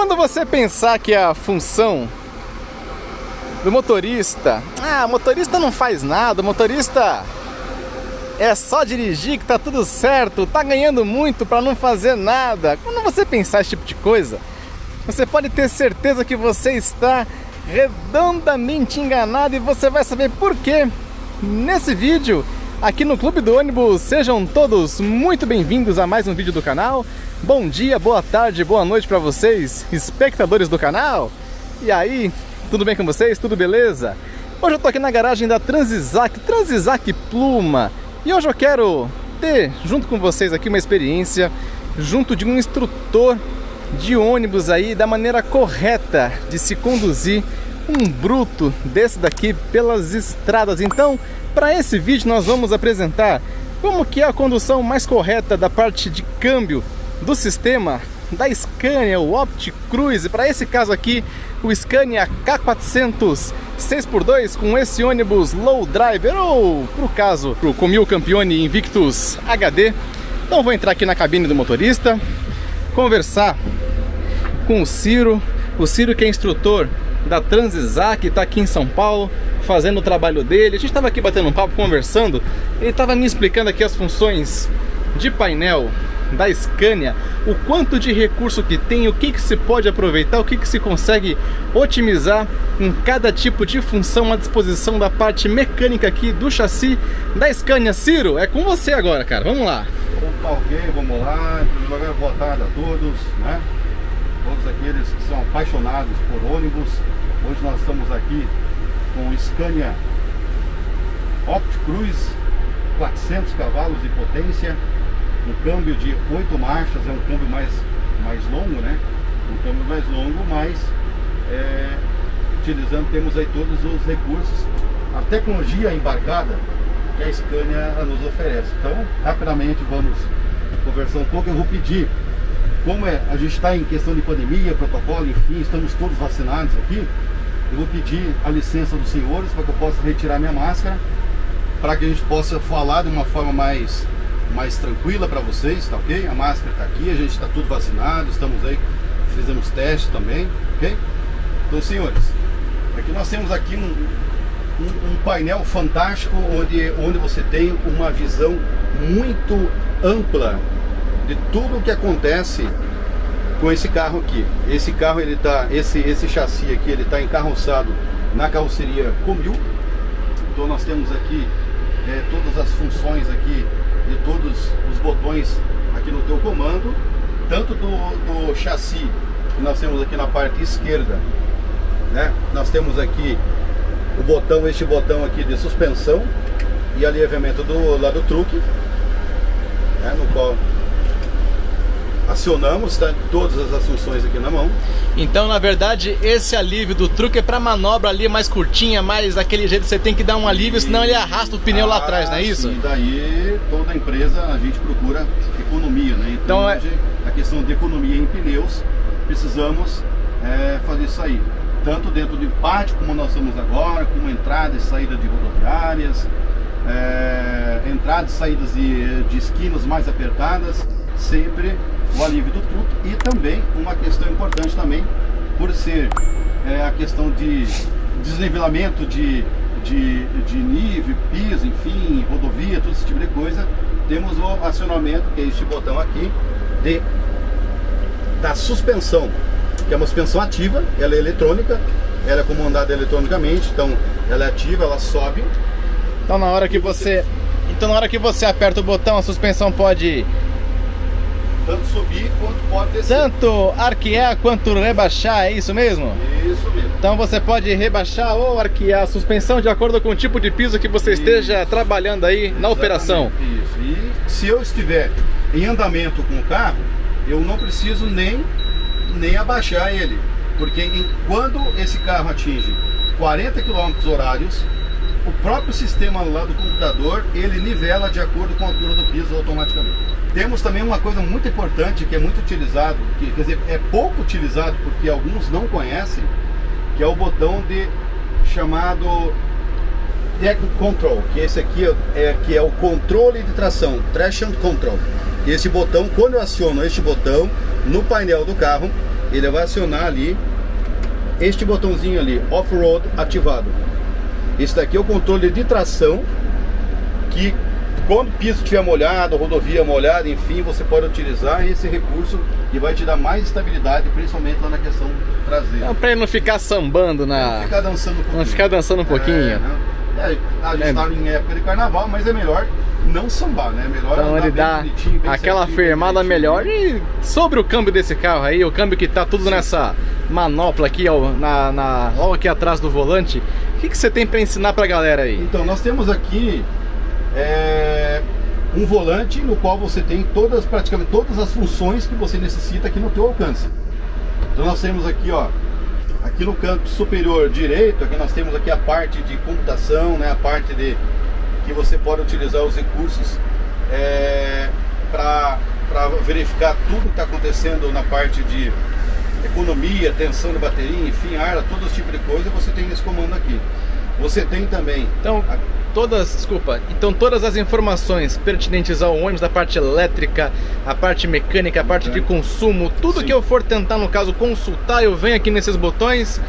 Quando você pensar que a função do motorista, ah, motorista não faz nada, motorista é só dirigir que tá tudo certo, tá ganhando muito para não fazer nada. Quando você pensar esse tipo de coisa, você pode ter certeza que você está redondamente enganado e você vai saber por quê. Nesse vídeo, aqui no Clube do Ônibus, sejam todos muito bem-vindos a mais um vídeo do canal. Bom dia, boa tarde, boa noite para vocês, espectadores do canal. E aí, tudo bem com vocês? Tudo beleza? Hoje eu tô aqui na garagem da Transisac, Transisac Pluma. E hoje eu quero ter junto com vocês aqui uma experiência junto de um instrutor de ônibus aí da maneira correta de se conduzir um bruto desse daqui pelas estradas. Então, para esse vídeo nós vamos apresentar como que é a condução mais correta da parte de câmbio do sistema da Scania, o Opti Cruise. Para esse caso aqui, o Scania K400 6x2 com esse ônibus low driver ou, para o caso, o Comil Campione Invictus HD. Então vou entrar aqui na cabine do motorista, conversar com o Ciro, o Ciro que é instrutor da Transisac, está aqui em São Paulo fazendo o trabalho dele. A gente estava aqui batendo um papo, conversando, ele estava me explicando aqui as funções de painel da Scania, o quanto de recurso que tem, o que, que se pode aproveitar, o que, que se consegue otimizar em cada tipo de função à disposição da parte mecânica aqui do chassi da Scania. Ciro, é com você agora, cara, vamos lá. Opa, ok, vamos lá. Primeiro boa tarde a todos, né? Todos aqueles que são apaixonados por ônibus. Hoje nós estamos aqui com o Scania Opticruise, 400 cavalos de potência, um câmbio de 8 marchas, é um câmbio mais, mais longo, né? Um câmbio mais longo, mas é, utilizando, temos aí todos os recursos, a tecnologia embarcada que a Scania nos oferece. Então, rapidamente vamos conversar um pouco, eu vou pedir, como é, a gente está em questão de pandemia, protocolo, enfim, estamos todos vacinados aqui, eu vou pedir a licença dos senhores para que eu possa retirar minha máscara, para que a gente possa falar de uma forma mais mais tranquila para vocês, tá ok? A máscara está aqui, a gente está tudo vacinado, estamos aí, fizemos testes também, ok? Então, senhores, aqui nós temos aqui um, um, um, painel fantástico onde, onde você tem uma visão muito ampla de tudo o que acontece com esse carro aqui. Esse carro ele tá, esse esse chassi aqui ele está encarroçado na carroceria Comil. Então nós temos aqui é, todas as funções aqui de todos os botões aqui no teu comando, tanto do, do chassi que nós temos aqui na parte esquerda, né? Nós temos aqui o botão, este botão aqui de suspensão e alinhamento do lado do truque, né? no qual acionamos, tá? Todas as funções aqui na mão. Então, na verdade, esse alívio do truque é para manobra ali mais curtinha, mais daquele jeito você tem que dar um alívio, e... senão ele arrasta o pneu ah, lá atrás, não é isso? E daí toda empresa a gente procura economia, né? Então, então é... a questão de economia em pneus, precisamos é, fazer isso aí. Tanto dentro de pátio, como nós estamos agora, como entrada e saída de rodoviárias, é, entradas e saídas de, de esquinas mais apertadas, sempre o alívio do truque e também uma questão importante também, por ser é, a questão de desnivelamento de, de, de nível, piso, enfim, rodovia, todo esse tipo de coisa, temos o acionamento, que é este botão aqui, de, da suspensão, que é uma suspensão ativa, ela é eletrônica, ela é comandada eletronicamente, então ela é ativa, ela sobe. Então na hora que você, então na hora que você aperta o botão, a suspensão pode tanto subir quanto pode descer. Tanto arquear quanto rebaixar, é isso mesmo? Isso mesmo. Então você pode rebaixar ou arquear a suspensão de acordo com o tipo de piso que você isso. esteja trabalhando aí Exatamente. na operação. Isso. E se eu estiver em andamento com o carro, eu não preciso nem, nem abaixar ele. Porque em, quando esse carro atinge 40 km horários, o próprio sistema lá do computador, ele nivela de acordo com a altura do piso automaticamente. Temos também uma coisa muito importante que é muito utilizado, que, quer dizer, é pouco utilizado porque alguns não conhecem, que é o botão de chamado Tech Control, que esse aqui é, que é o controle de tração, Traction Control. Esse botão, quando eu aciono este botão no painel do carro, ele vai acionar ali este botãozinho ali, off-road ativado. Esse daqui é o controle de tração que quando o piso estiver molhado, rodovia molhada, enfim, você pode utilizar esse recurso e vai te dar mais estabilidade, principalmente lá na questão traseira. Não, pra ele não ficar sambando na. Não ficar dançando um pouquinho. Não ficar dançando um pouquinho. É, não. É, a gente É. está em época de carnaval, mas é melhor não sambar, né? Melhor Então ele bem dá bonitinho, bem aquela bem firmada melhor. E sobre o câmbio desse carro aí, o câmbio que tá tudo nessa manopla aqui, ó, na, na, logo aqui atrás do volante, o que, que você tem pra ensinar pra galera aí? Então, nós temos aqui é, um volante no qual você tem todas, praticamente todas as funções que você necessita aqui no teu alcance. Então nós temos aqui, ó, aqui no canto superior direito, aqui nós temos aqui a parte de computação, né, a parte de que você pode utilizar os recursos para verificar tudo que está acontecendo na parte de economia, tensão de bateria, enfim, ar, todo esse tipo de coisa você tem nesse comando aqui. Você tem também Então, a- todas, desculpa, então todas as informações pertinentes ao ônibus, da parte elétrica, a parte mecânica, a parte de consumo, tudo Sim. que eu for tentar, no caso, consultar, eu venho aqui nesses botões,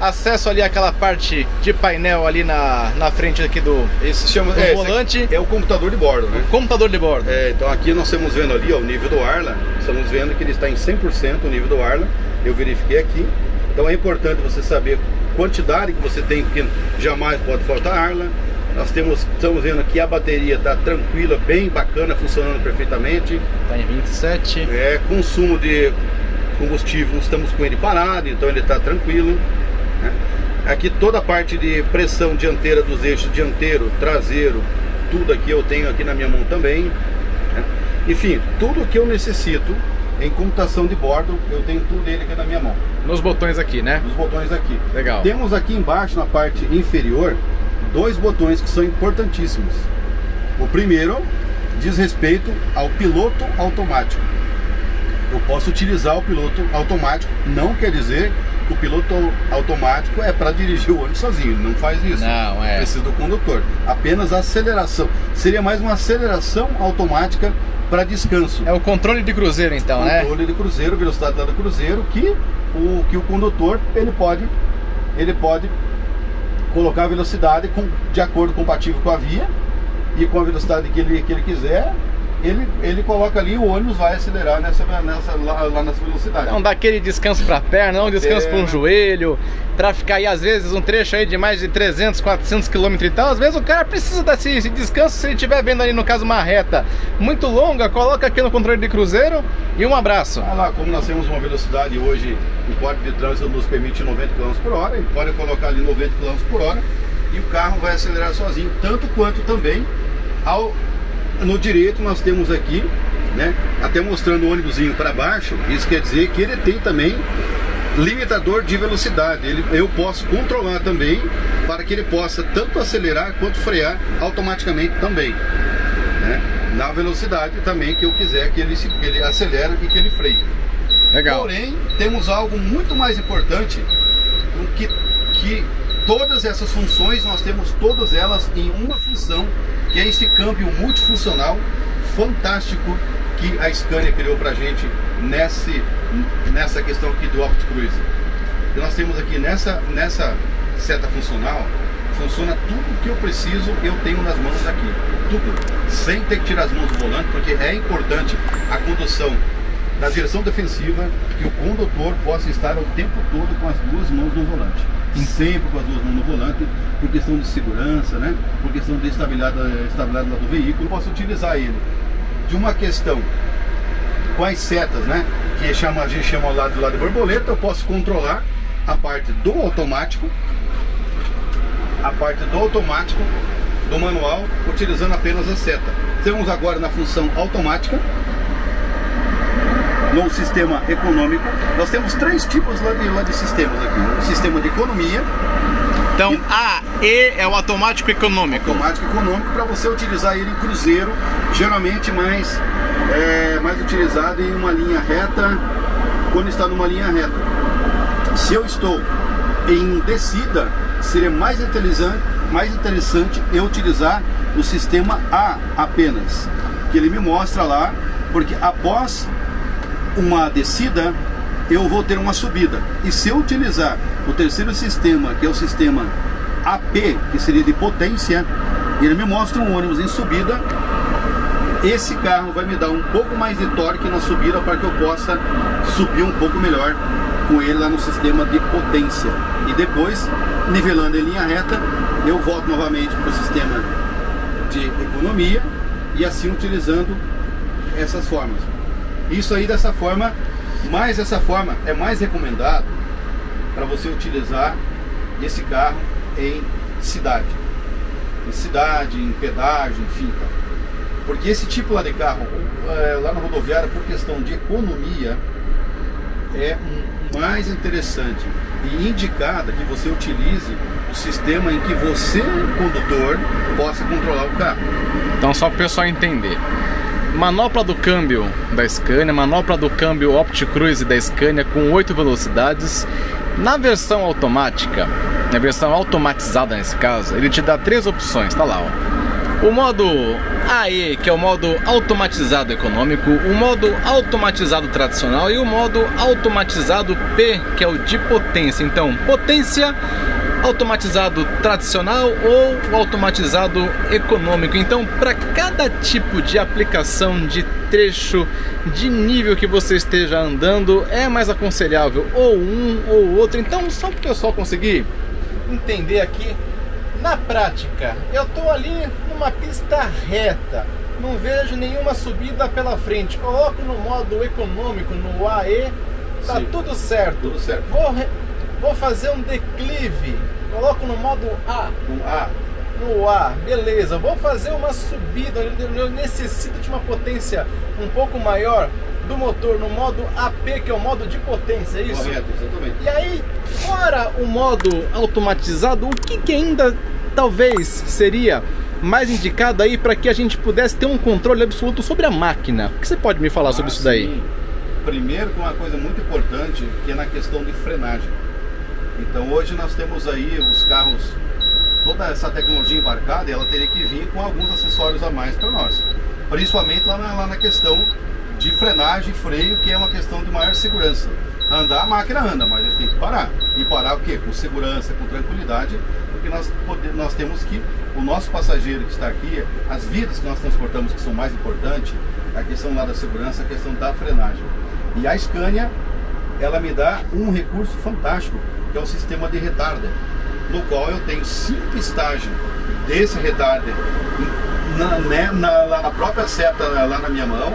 acesso ali aquela parte de painel ali na, na frente aqui do, esse se chama do é, volante, aqui é o computador de bordo, né? computador de bordo. É, então aqui nós estamos vendo ali ó, o nível do Arla, estamos vendo que ele está em 100% o nível do Arla, eu verifiquei aqui. Então é importante você saber quantidade que você tem, porque jamais pode faltar Arla. Nós temos, estamos vendo que a bateria está tranquila, bem bacana, funcionando perfeitamente. Tá em 27. É, consumo de combustível, estamos com ele parado, então ele está tranquilo. Né? Aqui toda a parte de pressão dianteira dos eixos dianteiro, traseiro, tudo aqui eu tenho aqui na minha mão também. né? Enfim, tudo que eu necessito em computação de bordo, eu tenho tudo ele aqui na minha mão. Nos botões aqui, né? Os botões aqui. Legal. Temos aqui embaixo, na parte inferior, dois botões que são importantíssimos. O primeiro diz respeito ao piloto automático. Eu posso utilizar o piloto automático, não quer dizer o piloto automático é para dirigir o ônibus sozinho, ele não faz isso. Não, é. Precisa do condutor. Apenas a aceleração. Seria mais uma aceleração automática para descanso É o controle de cruzeiro então, né? controle de cruzeiro, velocidade do cruzeiro, que o, que o condutor ele pode, ele pode colocar a velocidade com, de acordo compatível com a via e com a velocidade que ele, que ele quiser, ele, ele coloca ali e o ônibus vai acelerar nessa, nessa, lá, lá nessa velocidade. Não dá aquele descanso pra perna, não descanso para um joelho, pra ficar aí às vezes um trecho aí de mais de 300, 400 km e tal. Às vezes o cara precisa desse esse descanso se ele estiver vendo ali no caso uma reta muito longa, coloca aqui no controle de cruzeiro e um abraço. Olha lá, como nós temos uma velocidade hoje, o código de trânsito nos permite 90 km por hora, ele pode colocar ali 90 km por hora e o carro vai acelerar sozinho, tanto quanto também ao no direito nós temos aqui, né, até mostrando o ônibusinho para baixo, isso quer dizer que ele tem também limitador de velocidade. Ele, eu posso controlar também para que ele possa tanto acelerar quanto frear automaticamente também né? na velocidade também que eu quiser que ele, se- que ele acelere e que ele freie. Legal. Porém, temos algo muito mais importante, que, que todas essas funções, nós temos todas elas em uma função, que é esse câmbio multifuncional fantástico que a Scania criou pra gente nesse, nessa questão aqui do Opt Cruise. E nós temos aqui nessa, nessa seta funcional, funciona tudo que eu preciso, eu tenho nas mãos aqui. Tudo, sem ter que tirar as mãos do volante, porque é importante a condução na direção defensiva que o condutor possa estar o tempo todo com as duas mãos no volante. Sempre com as duas mãos no volante, por questão de segurança, né? por questão de estabilidade, lá do veículo. Eu posso utilizar ele de uma questão com as setas, né? Que chama, a gente chama lá do lado de borboleta, eu posso controlar a parte do automático, a parte do automático do manual, utilizando apenas a seta. Temos agora na função automática, no sistema econômico, nós temos três tipos lá de, lá de sistemas aqui. O sistema de economia, Então A, E é o automático econômico. automático econômico para você utilizar ele em cruzeiro, geralmente mais, é, mais utilizado em uma linha reta, quando está numa linha reta. Se eu estou em descida, seria mais interessante, mais interessante eu utilizar o sistema A apenas, que ele me mostra lá, porque após uma descida, eu vou ter uma subida. E se eu utilizar o terceiro sistema, que é o sistema AP, que seria de potência, ele me mostra um ônibus em subida. Esse carro vai me dar um pouco mais de torque na subida para que eu possa subir um pouco melhor com ele lá no sistema de potência. E depois, nivelando em linha reta, eu volto novamente para o sistema de economia e assim utilizando essas formas. Isso aí dessa forma, mais essa forma é mais recomendado para você utilizar esse carro em cidade. Em cidade, em pedágio, enfim. Porque esse tipo lá de carro, é, lá na rodoviária, por questão de economia, é mais interessante e indicada que você utilize o sistema em que você, condutor, possa controlar o carro. Então, só para o pessoal entender. Manopla do câmbio da Scania, manopla do câmbio OptiCruise da Scania com 8 velocidades. Na versão automática, na versão automatizada nesse caso, ele te dá três opções, tá lá, ó. O modo AE, que é o modo automatizado econômico, o modo automatizado tradicional e o modo automatizado P, que é o de potência. Então, potência automatizado tradicional ou automatizado econômico. Então, para cada tipo de aplicação de trecho, de nível que você esteja andando, é mais aconselhável ou um ou outro. Então, só para o pessoal conseguir entender aqui na prática, eu estou ali numa pista reta, não vejo nenhuma subida pela frente. Coloco no modo econômico, no AE, tá Sim, tudo certo. Tudo certo. Vou Vou fazer um declive. Coloco no modo A. No A. No A, beleza. Vou fazer uma subida. Eu necessito de uma potência um pouco maior do motor no modo AP, que é o modo de potência, é isso? Correto, exatamente. E aí, fora o modo automatizado, o que, que ainda talvez seria mais indicado aí para que a gente pudesse ter um controle absoluto sobre a máquina? O que você pode me falar ah, sobre isso daí? Sim. Primeiro, com uma coisa muito importante, que é na questão de frenagem. Então hoje nós temos aí os carros, toda essa tecnologia embarcada, ela teria que vir com alguns acessórios a mais para nós. Principalmente lá na, lá na questão de frenagem e freio, que é uma questão de maior segurança. Andar, a máquina anda, mas a gente tem que parar. E parar o quê? Com segurança, com tranquilidade, porque nós, nós temos que, o nosso passageiro que está aqui, as vidas que nós transportamos que são mais importantes, a questão lá da segurança, a questão da frenagem. E a Scania, ela me dá um recurso fantástico, que é o sistema de retarder, no qual eu tenho cinco estágios desse retarder na, né, na, na própria seta lá na minha mão,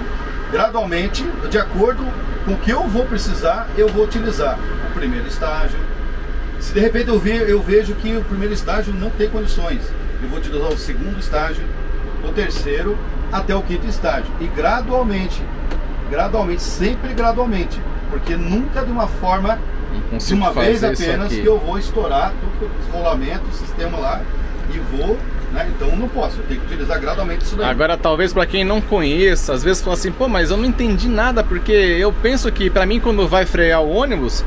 gradualmente, de acordo com o que eu vou precisar, eu vou utilizar o primeiro estágio. Se de repente eu, ve, eu vejo que o primeiro estágio não tem condições, eu vou utilizar o segundo estágio, o terceiro, até o quinto estágio. E gradualmente, gradualmente, sempre gradualmente, porque nunca de uma forma de uma vez apenas que eu vou estourar tudo o rolamento, o sistema lá e vou né? Então não posso, eu tenho que utilizar gradualmente isso daí. Agora, talvez para quem não conheça, às vezes fala assim, pô, mas eu não entendi nada, porque eu penso que para mim quando vai frear o ônibus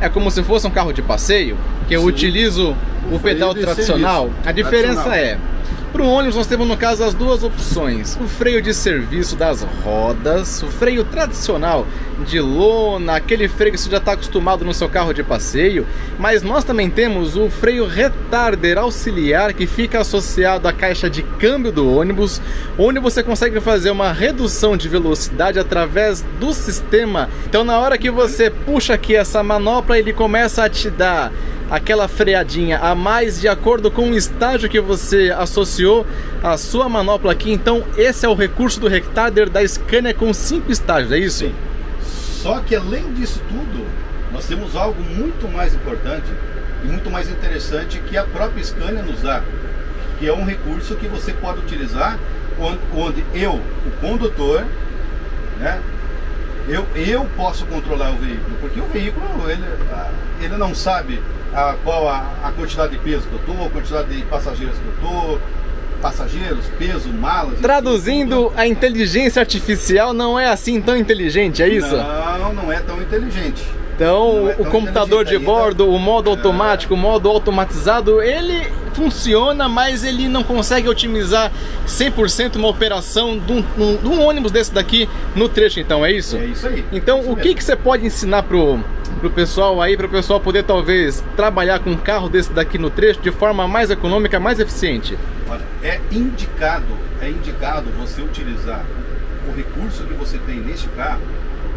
é como se fosse um carro de passeio, que eu Sim. utilizo o, o pedal tradicional. A diferença tradicional. é para o ônibus nós temos no caso as duas opções: o freio de serviço das rodas, o freio tradicional de lona, aquele freio que você já está acostumado no seu carro de passeio, mas nós também temos o freio retarder auxiliar que fica associado à caixa de câmbio do ônibus, onde você consegue fazer uma redução de velocidade através do sistema. Então na hora que você puxa aqui essa manopla, ele começa a te dar aquela freadinha a mais de acordo com o estágio que você associou a sua manopla aqui. Então, esse é o recurso do retarder da Scania com cinco estágios, é isso? Sim. Só que além disso tudo, nós temos algo muito mais importante e muito mais interessante que a própria Scania nos dá, que é um recurso que você pode utilizar onde eu, o condutor, né, eu, eu posso controlar o veículo, porque o veículo ele, ele não sabe a, qual a, a, quantidade de peso que eu tô, a quantidade de passageiros que eu tô, passageiros, peso, malas. Traduzindo, a inteligência artificial não é assim tão inteligente, é isso? Não, não é tão inteligente. Então, é o computador de bordo, o modo automático, o modo automatizado, ele funciona, mas ele não consegue otimizar 100% uma operação de um, de um, ônibus desse daqui no trecho, então, é isso? É isso aí. Então, é isso o que, que você pode ensinar pro, pro pessoal aí, para o pessoal poder talvez trabalhar com um carro desse daqui no trecho de forma mais econômica, mais eficiente? Olha, é indicado, é indicado você utilizar o recurso que você tem neste carro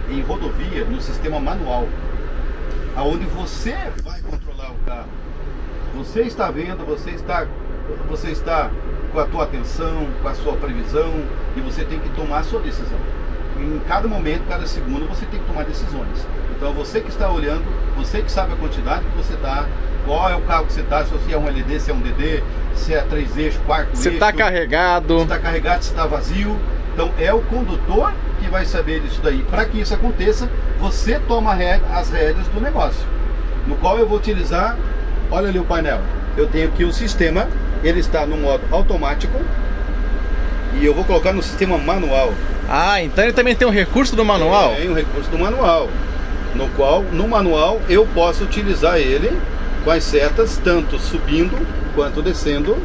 em rodovia no sistema manual, aonde você vai controlar o carro. Você está vendo, você está, você está com a tua atenção, com a sua previsão e você tem que tomar a sua decisão. Em cada momento, cada segundo, você tem que tomar decisões. Então você que está olhando, você que sabe a quantidade que você dá, qual é o carro que você está, se é um LD, se é um DD, se é três eixos, quarto se eixo. Se está carregado. Se está carregado, se está vazio. Então é o condutor que vai saber disso daí. Para que isso aconteça, você toma as rédeas do negócio. No qual eu vou utilizar, olha ali o painel. Eu tenho aqui o sistema, ele está no modo automático e eu vou colocar no sistema manual. Ah, então ele também tem um recurso do manual? Tem um recurso do manual, no qual no manual eu posso utilizar ele com as setas tanto subindo quanto descendo,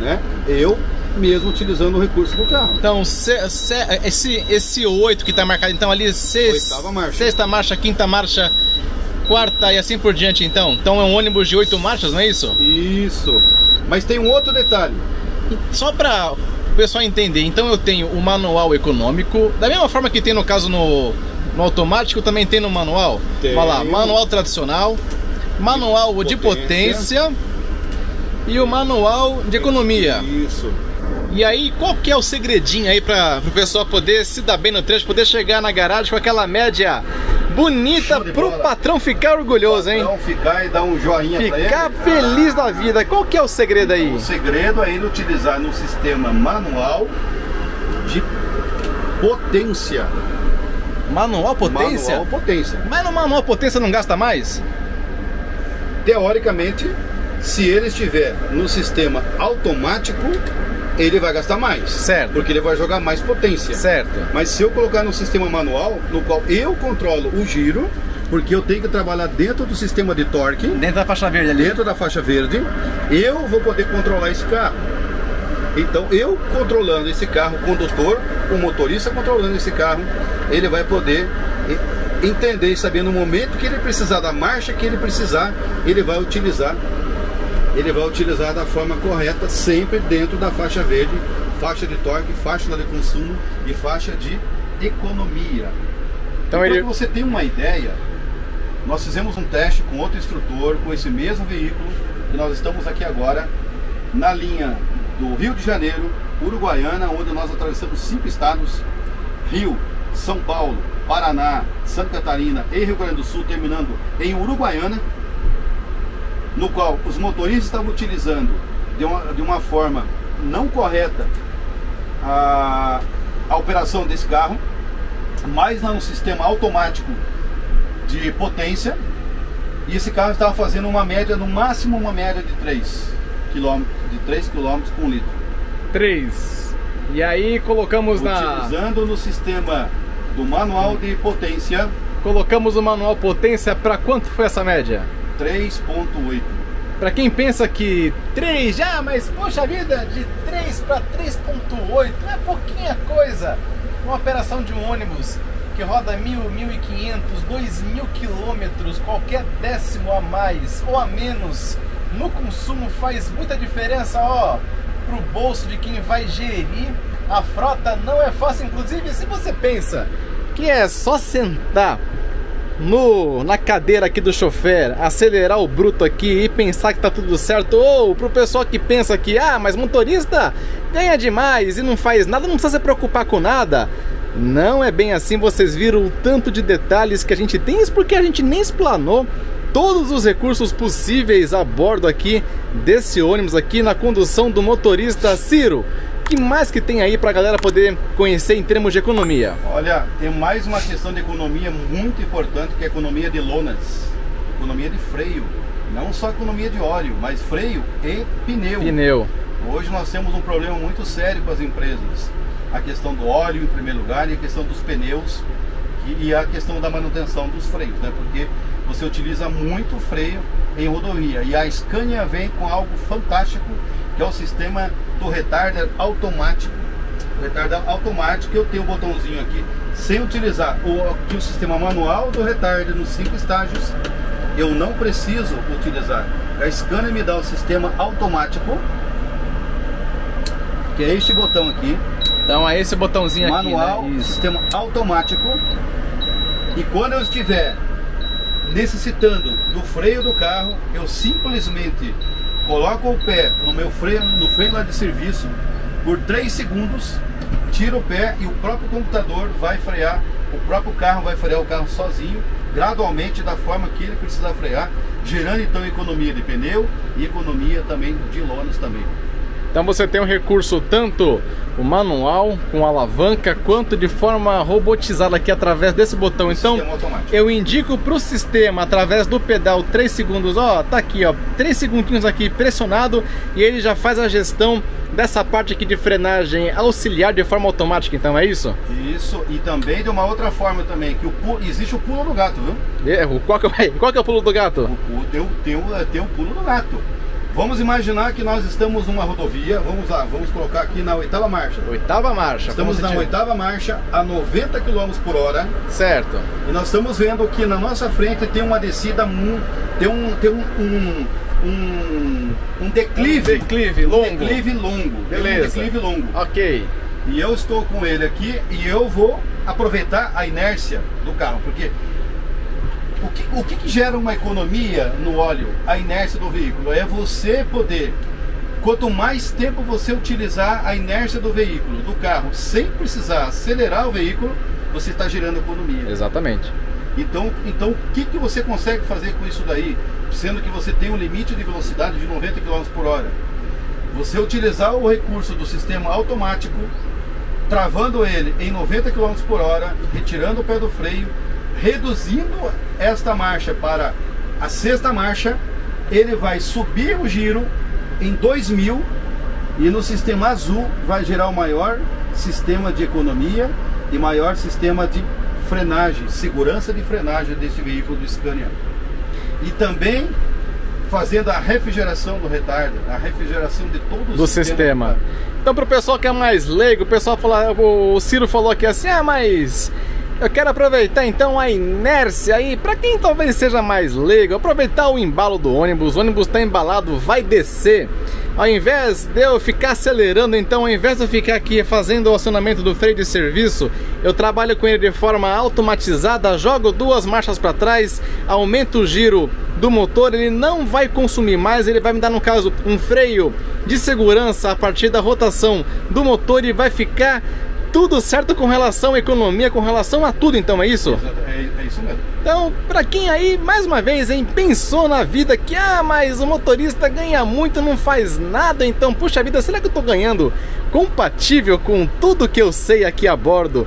né? Eu mesmo utilizando o recurso do carro. Então, se, se, esse, esse 8 que está marcado, então ali, Oitava marcha. sexta marcha, quinta marcha, quarta e assim por diante, então. Então é um ônibus de 8 marchas, não é isso? Isso. Mas tem um outro detalhe. Só para o pessoal entender, então eu tenho o manual econômico, da mesma forma que tem no caso no, no automático, também tem no manual. Tem. Olha lá, manual tradicional, manual de potência, de potência e o manual de economia. Isso. E aí, qual que é o segredinho aí para o pessoal poder se dar bem no trecho, poder chegar na garagem com aquela média bonita pro bola. patrão ficar orgulhoso, hein? Patrão ficar e dar um joinha Ficar feliz da vida. Qual que é o segredo aí? O segredo é ele utilizar no sistema manual de potência. Manual potência? Manual potência. Mas no manual potência não gasta mais? Teoricamente, se ele estiver no sistema automático, ele vai gastar mais. Certo. Porque ele vai jogar mais potência. Certo. Mas se eu colocar no sistema manual, no qual eu controlo o giro, porque eu tenho que trabalhar dentro do sistema de torque. Dentro da faixa verde ali. Dentro da faixa verde, eu vou poder controlar esse carro. Então, eu controlando esse carro, o condutor, o motorista controlando esse carro, ele vai poder entender e saber no momento que ele precisar da marcha que ele precisar, ele vai utilizar ele vai utilizar da forma correta, sempre dentro da faixa verde, faixa de torque, faixa de consumo e faixa de economia. Então, ele... para você ter uma ideia, nós fizemos um teste com outro instrutor, com esse mesmo veículo, e nós estamos aqui agora na linha do Rio de Janeiro, Uruguaiana, onde nós atravessamos cinco estados, Rio, São Paulo, Paraná, Santa Catarina e Rio Grande do Sul, terminando em Uruguaiana, no qual os motoristas estavam utilizando de uma, de uma forma não correta a, a operação desse carro, mas no sistema automático de potência, e esse carro estava fazendo uma média, no máximo uma média de 3 km, de 3 km por litro. 3. E aí colocamos na. Utilizando no sistema do manual de potência. Colocamos o manual potência para quanto foi essa média? 3.8. Para quem pensa que 3 já, mas poxa vida, de 3 para 3.8 é pouquinha coisa. Uma operação de um ônibus que roda 1.000, 1.500, 2.000 quilômetros, qualquer décimo a mais ou a menos no consumo faz muita diferença, ó, pro bolso de quem vai gerir a frota não é fácil, inclusive se você pensa que é só sentar no, na cadeira aqui do chofer, acelerar o bruto aqui e pensar que tá tudo certo, ou pro pessoal que pensa que, ah, mas motorista ganha demais e não faz nada, não precisa se preocupar com nada. Não é bem assim, vocês viram o tanto de detalhes que a gente tem, isso porque a gente nem explanou todos os recursos possíveis a bordo aqui desse ônibus aqui na condução do motorista Ciro que mais que tem aí para a galera poder conhecer em termos de economia? Olha, tem mais uma questão de economia muito importante que é a economia de lonas, economia de freio. Não só economia de óleo, mas freio e pneu. Pneu. Hoje nós temos um problema muito sério com as empresas. A questão do óleo em primeiro lugar e a questão dos pneus e a questão da manutenção dos freios, né? Porque você utiliza muito freio em rodovia. E a Scania vem com algo fantástico, que é o sistema do retarder automático. O retarder automático, eu tenho um botãozinho aqui, sem utilizar o, aqui o sistema manual do retarder nos cinco estágios, eu não preciso utilizar. A Scania me dá o sistema automático, que é este botão aqui. Então é esse botãozinho manual, aqui, né? sistema automático. E quando eu estiver necessitando do freio do carro, eu simplesmente coloco o pé no meu freio, no freio lá de serviço por 3 segundos, tiro o pé e o próprio computador vai frear, o próprio carro vai frear o carro sozinho, gradualmente da forma que ele precisa frear, gerando então economia de pneu e economia também de lonas também. Então você tem um recurso tanto o manual com alavanca quanto de forma robotizada aqui através desse botão. Então eu indico para o sistema através do pedal 3 segundos, ó, tá aqui, ó, 3 segundinhos aqui pressionado e ele já faz a gestão dessa parte aqui de frenagem auxiliar de forma automática, então é isso? Isso, e também de uma outra forma também, que o pulo, existe o pulo do gato, viu? É, qual, que é, qual que é o pulo do gato? O pulo, tem, tem, tem o pulo do gato. Vamos imaginar que nós estamos numa rodovia, vamos lá, vamos colocar aqui na oitava marcha. Oitava marcha. Estamos na oitava marcha a 90 km por hora. Certo. E nós estamos vendo que na nossa frente tem uma descida, tem um, tem um, um, um, um declive. Um declive longo. Um declive longo. Beleza. Um declive longo. Ok. E eu estou com ele aqui e eu vou aproveitar a inércia do carro, porque o que, o que, que gera uma economia no óleo? A inércia do veículo. É você poder, quanto mais tempo você utilizar a inércia do veículo, do carro, sem precisar acelerar o veículo, você está gerando economia. Exatamente. Então, então o que, que você consegue fazer com isso daí? Sendo que você tem um limite de velocidade de 90 km por hora. Você utilizar o recurso do sistema automático, travando ele em 90 km por hora, retirando o pé do freio, reduzindo esta marcha para a sexta marcha, ele vai subir o giro em 2000 e no sistema azul vai gerar o maior sistema de economia e maior sistema de frenagem, segurança de frenagem desse veículo do Scania. E também fazendo a refrigeração do retardo, a refrigeração de todo o do sistema. sistema. Então para o pessoal que é mais leigo, o pessoal fala, o Ciro falou aqui assim, ah, mas eu quero aproveitar então a inércia aí, para quem talvez seja mais leigo, aproveitar o embalo do ônibus, o ônibus está embalado, vai descer. Ao invés de eu ficar acelerando, então ao invés de eu ficar aqui fazendo o acionamento do freio de serviço, eu trabalho com ele de forma automatizada, jogo duas marchas para trás, aumento o giro do motor, ele não vai consumir mais, ele vai me dar no caso um freio de segurança a partir da rotação do motor e vai ficar tudo certo com relação à economia, com relação a tudo, então, é isso? É, é isso mesmo. Então, para quem aí, mais uma vez, hein, pensou na vida que, ah, mas o motorista ganha muito, não faz nada, então, puxa vida, será que eu tô ganhando compatível com tudo que eu sei aqui a bordo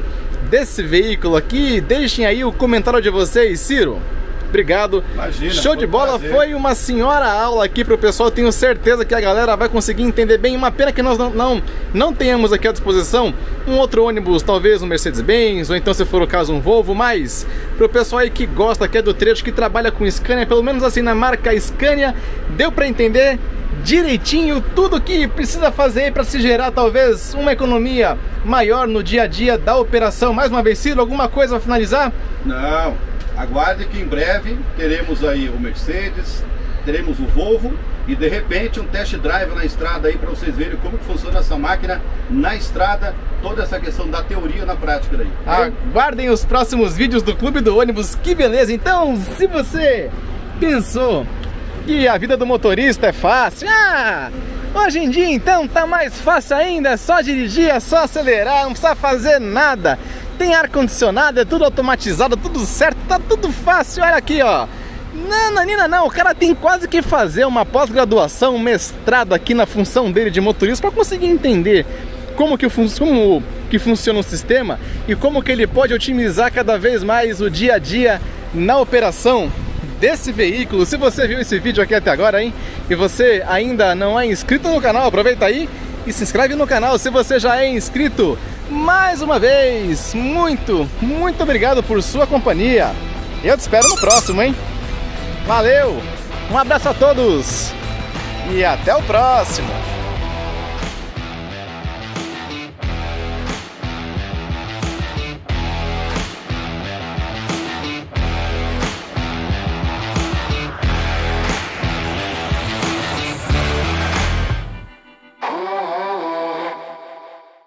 desse veículo aqui? Deixem aí o comentário de vocês, Ciro. Obrigado. Imagina, Show de bola. Prazer. Foi uma senhora aula aqui pro pessoal. Tenho certeza que a galera vai conseguir entender bem. Uma pena que nós não, não, não tenhamos aqui à disposição um outro ônibus, talvez um Mercedes-Benz, ou então, se for o caso, um Volvo. Mas pro pessoal aí que gosta, que é do trecho, que trabalha com Scania, pelo menos assim na marca Scania, deu para entender direitinho tudo que precisa fazer para se gerar talvez uma economia maior no dia a dia da operação. Mais uma vez, Ciro, alguma coisa para finalizar? Não, aguarde que em breve teremos aí o Mercedes, teremos o Volvo e de repente um test drive na estrada aí para vocês verem como que funciona essa máquina na estrada, toda essa questão da teoria na prática daí. Aguardem os próximos vídeos do Clube do Ônibus, que beleza! Então, se você pensou que a vida do motorista é fácil, ah, hoje em dia então tá mais fácil ainda, é só dirigir, é só acelerar, não precisa fazer nada tem ar-condicionado, é tudo automatizado, tudo certo, tá tudo fácil, olha aqui, ó. Não, Nanina, não, o cara tem quase que fazer uma pós-graduação, um mestrado aqui na função dele de motorista para conseguir entender como que, como que funciona o sistema e como que ele pode otimizar cada vez mais o dia a dia na operação desse veículo. Se você viu esse vídeo aqui até agora, hein, e você ainda não é inscrito no canal, aproveita aí e se inscreve no canal. Se você já é inscrito, mais uma vez, muito, muito obrigado por sua companhia. Eu te espero no próximo, hein? Valeu! Um abraço a todos e até o próximo!